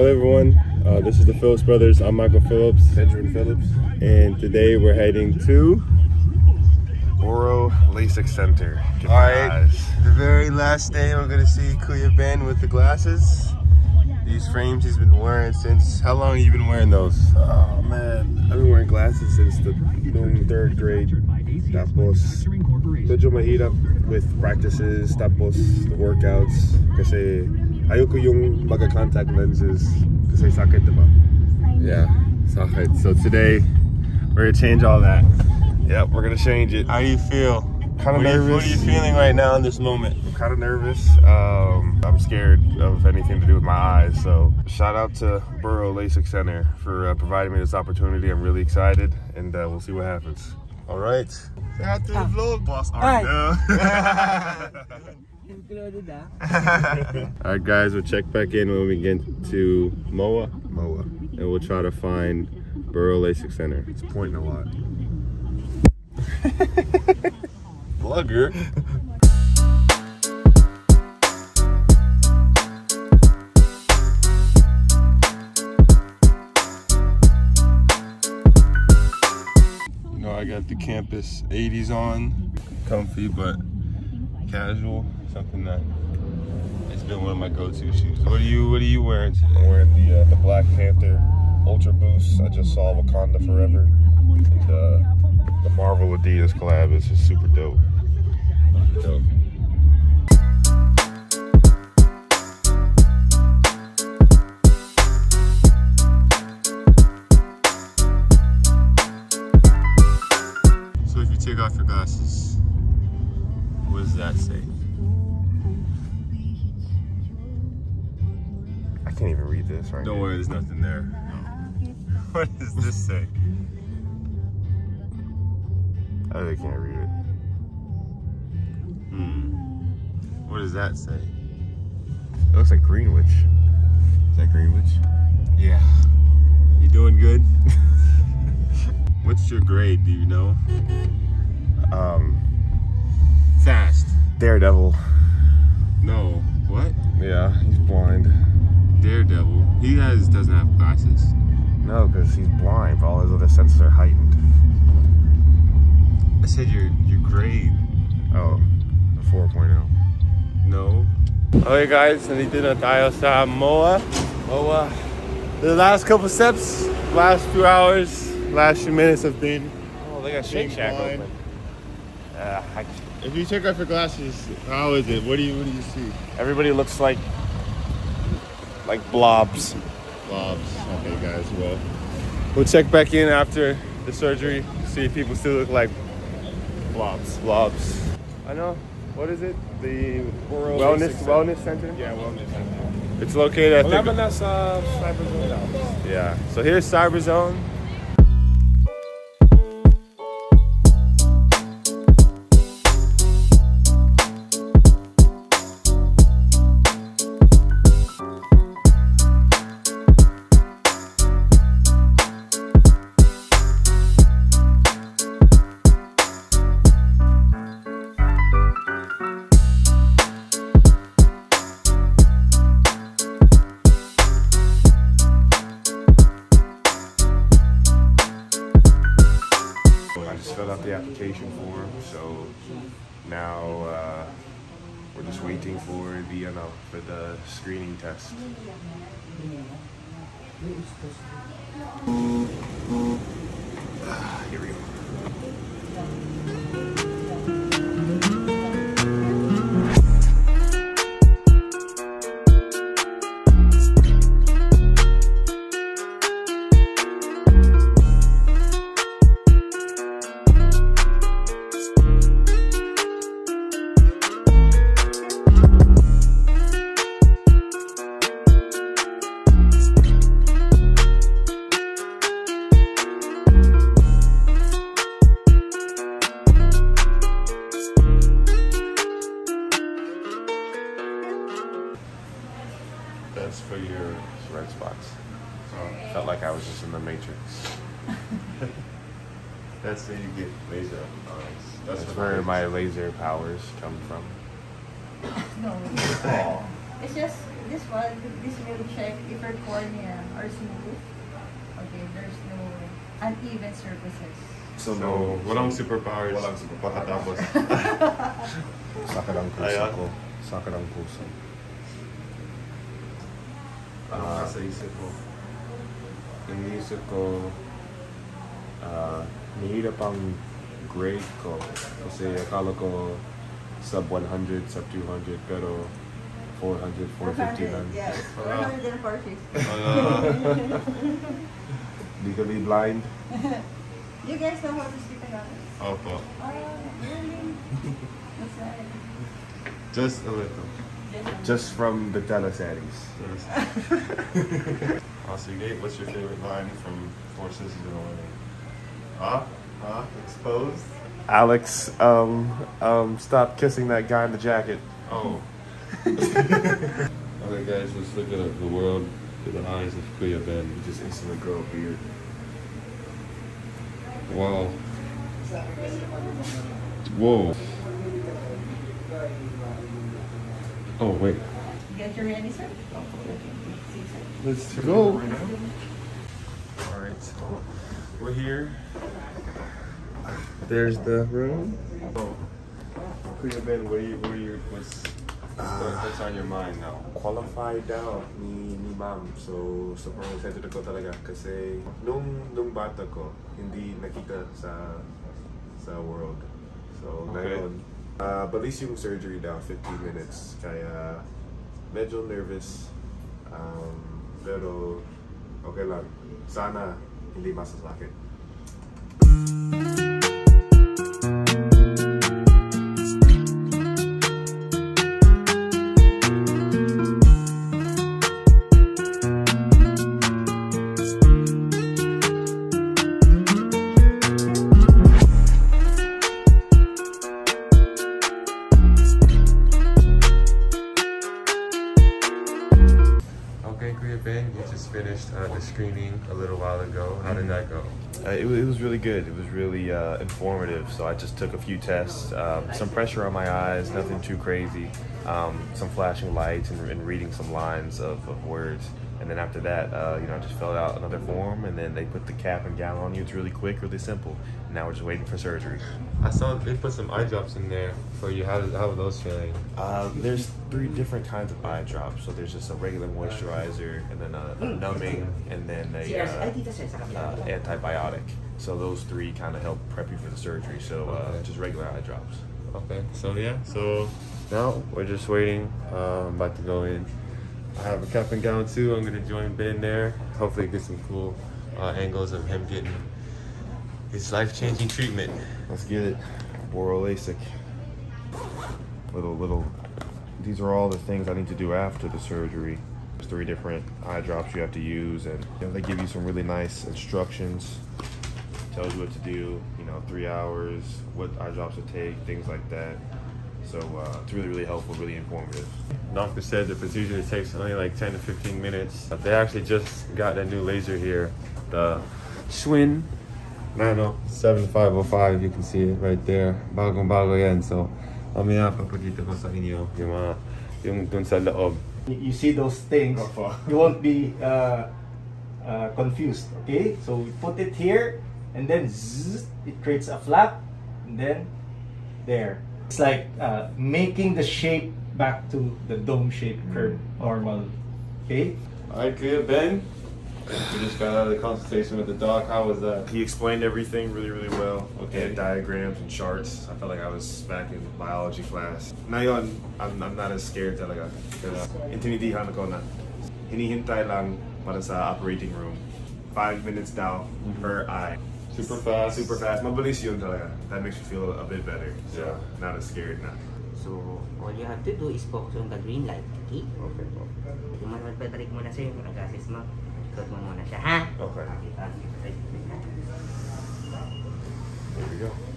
Hello everyone, uh, this is the Phillips Brothers. I'm Michael Phillips. Benjamin Phillips. And today we're heading to Borough LASIK Center. All right, the very last day we're gonna see Kuya Ben with the glasses. These frames he's been wearing since, how long have you been wearing those? Oh man, I've been wearing glasses since the third grade. Tapos, medyo mahirap with practices, tapos the workouts. Kasi ayoko yung maga-contact lenses kasi sakit, diba? Yeah, sakit. So today, we're gonna change all that. Yep, we're gonna change it. How do you feel? Kind of what nervous. Are you, what are you feeling right now in this moment? I'm kind of nervous. Um, I'm scared of anything to do with my eyes. So shout out to Borough LASIK Center for uh, providing me this opportunity. I'm really excited, and uh, we'll see what happens. All right. Say hi to the vlog, boss. All right. Ah. All right, guys, we'll check back in when we get to MOA, Moa. and we'll try to find Borough LASIK Center. It's pointing a lot. Plugger. You know, I got the campus 80s on, comfy but casual, something that it's been one of my go-to shoes. What are you What are you wearing today? I'm wearing the uh, the Black Panther Ultra Boost. I just saw Wakanda Forever. And uh, the Marvel Adidas collab is just super dope. Dope. Can't even read this right Don't worry, there's nothing there. What does this say? I really can't read it. Hmm. What does that say? It looks like Greenwich. Is that Greenwich? Yeah. You doing good? What's your grade? Do you know? Um, Fast. Daredevil. No. What? Yeah, he's blind. Daredevil. He has doesn't have glasses. No, because he's blind, but all his other senses are heightened. I said your your grade. Oh, a 4.0. No. Okay guys, nandito na tayo sa MOA. MOA. The last couple steps, last few hours, last few minutes have been. Oh, they got Shake Shack open. Uh, I, If you take off your glasses, how is it? What do you what do you see? everybody looks like like blobs. Blobs. Okay, guys. Well, we'll check back in after the surgery. To see if people still look like Blobs. blobs. I know. What is it? The Borough wellness Basic Center. wellness center. Yeah, wellness center. It's located. I Wala ba think. nasa uh, Cyberzone now? Yeah. So here's Cyberzone. I application form, so now uh, we're just waiting for the you know for the screening test. Ah, Here we go. Where you get laser. That's where my laser powers come from. No. It's just this one. This will check if your cornea are smooth. Okay, there's no uneven surfaces. So, So, walang superpowers. Walang superpowers. Pagkatapos. Sakit ang puso Ayan. ko. Sakit ang puso. Ano Ah. nasa isip ko? Inisip ko, Ah, nihirap ang grade ko. Kasi akala ko sub 100, sub 200, pero 400, 450 lang. Yes, 400 and 450. uh, Legally blind. You guys know how to speak Tagalog? opo. Ah, really? That's right. Just a little. Just from the teleseries. Just. oh, sige, what's your favorite line from Four Sisters in a Wedding? Exposed? Alex, um, um, stop kissing that guy in the jacket. Oh. okay, guys, let's look at the world through the eyes of Kuya Ben. He just instantly grow a beard. Wow. Whoa. Oh, wait. Get your ready, sir? Let's go. All right, so we're here. There's the room. Oh, Kuya Ben, what are you? What are you? What's what- what's on your mind now? Qualified daw ni, ni ma'am. So, sobrang excited ako talaga kasi nung, nung bata ko, hindi nakita sa sa world. So, Okay. ngayon, uh, balis yung surgery daw, 15 minutes. Kaya, medyo nervous. Um, pero, okay lang. Sana, hindi masasakit. Okay, you just finished uh, the screening a little while ago. How did that go? Uh, it, it was really good. It was really uh, informative. So I just took a few tests, um, some pressure on my eyes, nothing too crazy, um, some flashing lights, and, and reading some lines of, of words. And then after that, uh, you know, I just filled out another form, and then they put the cap and gown on you. It's really quick, really simple. And now we're just waiting for surgery. I saw they put some eye drops in there for you. How did, how were those feeling? Uh, there's three different kinds of eye drops. So there's just a regular moisturizer, and then a, a numbing, and then a uh, uh, antibiotic. So those three kind of help prep you for the surgery. So uh, Okay. just regular eye drops. Okay, so yeah, so now we're just waiting. Uh, I'm about to go in. I have a cap and gown too. I'm gonna join Ben there. Hopefully, get some cool uh, angles of him getting his life-changing treatment. Let's get it. Borough LASIK. Little, little. These are all the things I need to do after the surgery. There's three different eye drops you have to use, and you know, they give you some really nice instructions. Tells you what to do. You know, three hours, what eye drops to take, things like that. So uh, it's really, really helpful, really informative. Doctor said the procedure takes only like 10 to 15 minutes. They actually just got a new laser here, the Schwind Nano 7505. You can see it right there. Bagong bago yan. So, mamaya papakita ko sa inyo yung mga yung dun sa loob. you see those things, you won't be uh, uh, confused. Okay, so we put it here, and then zzz, it creates a flap, and then there. It's like uh, making the shape back to the dome shape curve normal. Okay. Alright, good, Ben. We just got out of the consultation with the doc. How was that? He explained everything really, really well. Okay. He had diagrams and charts. I felt like I was back in biology class. Ngayon, I'm, I'm not as scared talaga. Because intinidihan ako na hinihintay lang para sa operating room. Five minutes down mm-hmm. per eye. Super fast. Super fast. Mabilis yun talaga. That makes you feel a bit better. So, Yeah. not as scared na. So, all you have to do is focus on the green light, okay? Okay. Yung magpabalik muna sa'yo, yung nag-assess mo, ikot mo muna siya, ha? Okay. Okay. There we go.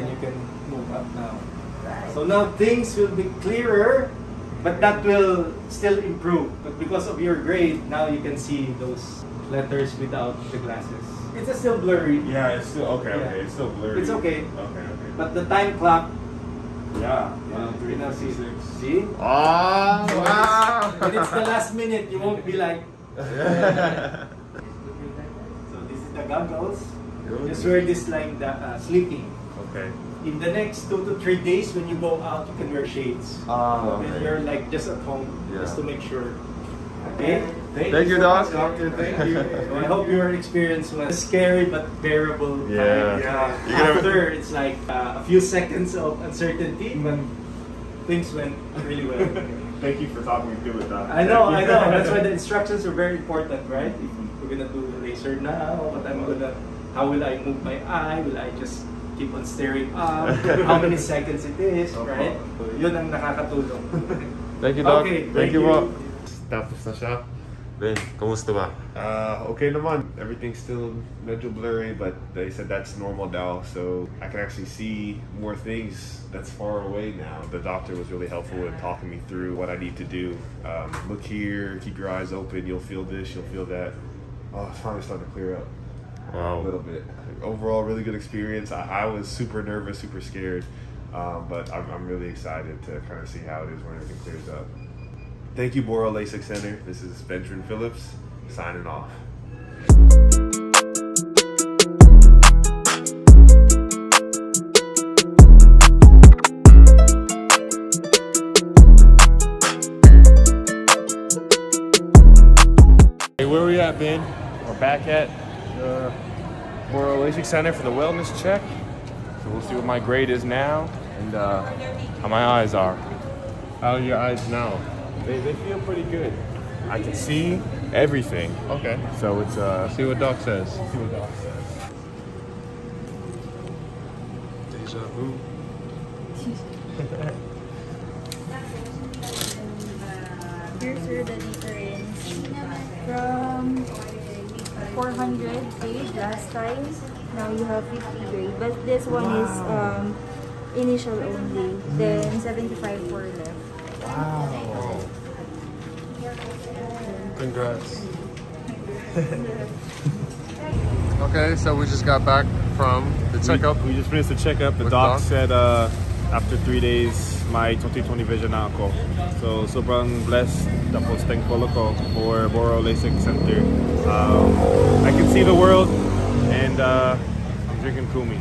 Then you can move up now. So now things will be clearer, but that will still improve. But because of your grade, now you can see those letters without the glasses. It's still blurry, Yeah, it's still okay. Yeah. Okay, it's still blurry. It's okay. Okay, okay. but the time clock, yeah, you can now see. six. See? Oh, wow. When it's the last minute, you won't be like. So this is the goggles. Just wear this like the uh, sleeping. Okay. In the next two to three days, when you go out, you can wear shades. Oh, When you're like just at home, Yeah. just to make sure. Okay. Thank you, so Doc. Doctor. Thank you. So I hope your experience was scary but bearable. Yeah. Yeah. You're After it's like uh, a few seconds of uncertainty, but things went really well. Thank you for talking me through it, Doc. I know, I know. That's why the instructions are very important, right? If we're gonna do the laser now, what I'm gonna, how will I move my eye? Will I just keep on staring up? how many seconds it is, right? So, yun ang nakakatulong. Thank you, Doc. Okay, Thank thank you, you. Rob. Tapos na siya. Ben, kamusta ba? Uh, okay naman. Everything's still medyo blurry, but they said that's normal now, so I can actually see more things that's far away now. The doctor was really helpful in talking me through what I need to do. Um, look here, keep your eyes open, you'll feel this, you'll feel that. Oh, it's finally starting to clear up a little bit. Overall, really good experience. I, I was super nervous, super scared, um, but I'm, I'm really excited to kind of see how it is when everything clears up. Thank you, Borough LASIK Center. This is Benjamin Phillips signing off. Hey, where we at, Ben? We're back at the Borough LASIK Center for the wellness check. So we'll see what my grade is now and uh, how my eyes are. How are your eyes now? They, they feel pretty good. I can see everything. Okay. So it's uh, See what Doc says. see what Doc says. Deja vu. Here, sir, the difference from 400 grade last time. Now you have 50 grade, but this one is um, initial only. Then 75 for left. Wow. Congrats. okay, so we just got back from the checkup. We, we just finished the checkup. The doc, Doc? said uh, after three days, my 2020 vision na ako. So, sobrang blessed. Tapos thankful ako for Borough LASIK Center. Um, I can see the world and uh, I'm drinking Kumi.